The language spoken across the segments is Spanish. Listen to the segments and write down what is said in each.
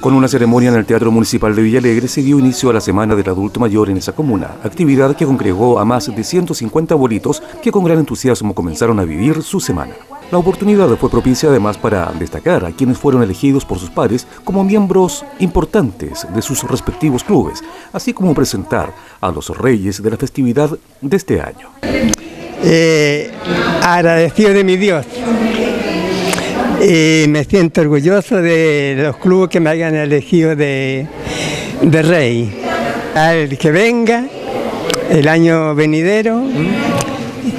Con una ceremonia en el Teatro Municipal de Villalegre se dio inicio a la Semana del Adulto Mayor en esa comuna, actividad que congregó a más de 150 abuelitos que con gran entusiasmo comenzaron a vivir su semana. La oportunidad fue propicia además para destacar a quienes fueron elegidos por sus pares como miembros importantes de sus respectivos clubes, así como presentar a los reyes de la festividad de este año. Eh, agradecido de mi Dios y me siento orgulloso de los clubes que me hayan elegido de, de rey. Al que venga el año venidero,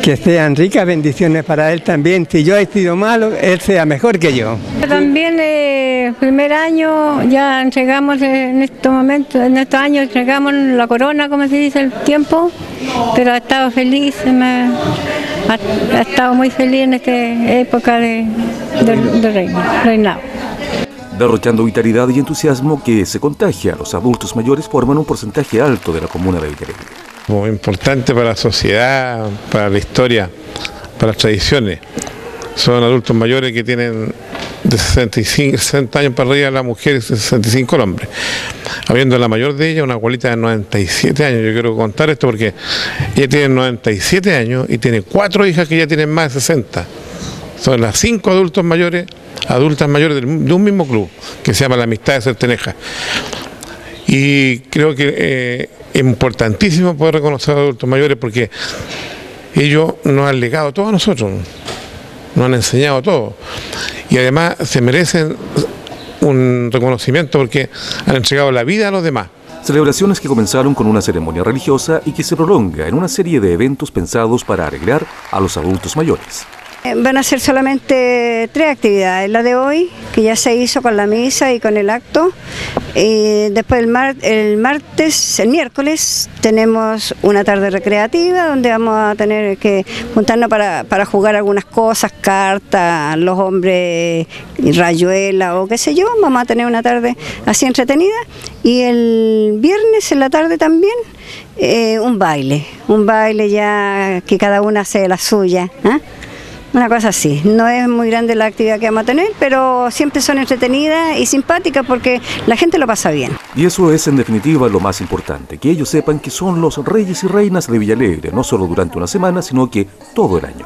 que sean ricas bendiciones para él también. Si yo he sido malo, él sea mejor que yo. También eh, primer año ya entregamos en estos momentos, en estos años entregamos la corona, como se dice, el tiempo, pero ha estado feliz, ha, estado muy feliz en esta época de, reinado. Derrochando vitalidad y entusiasmo que se contagia, los adultos mayores forman un porcentaje alto de la comuna de Villalegre. Muy importante para la sociedad, para la historia, para las tradiciones. Son adultos mayores que tienen de 65, 60 años para arriba las mujeres y 65 el hombre. Habiendo la mayor de ellas una abuelita de 97 años. Yo quiero contar esto porque ella tiene 97 años y tiene cuatro hijas que ya tienen más de 60. Son las cinco adultos mayores, adultas mayores de un mismo club, que se llama la Amistad de Certeneja. Y creo que eh, es importantísimo poder reconocer a adultos mayores porque ellos nos han legado a nosotros, nos han enseñado todo y además se merecen un reconocimiento porque han entregado la vida a los demás. Celebraciones que comenzaron con una ceremonia religiosa y que se prolonga en una serie de eventos pensados para arreglar a los adultos mayores. Eh, van a ser solamente tres actividades. La de hoy, que ya se hizo con la misa y con el acto. Y después el, el martes, el miércoles, tenemos una tarde recreativa donde vamos a tener que juntarnos para, para jugar algunas cosas, cartas, los hombres, rayuela o qué sé yo. Vamos a tener una tarde así entretenida. Y el viernes en la tarde también. Eh, un baile, un baile ya que cada una hace la suya. ¿ah? Una cosa así, no es muy grande la actividad que vamos a tener, pero siempre son entretenidas y simpáticas porque la gente lo pasa bien. Y eso es en definitiva lo más importante, que ellos sepan que son los reyes y reinas de Villalegre, no solo durante una semana, sino que todo el año.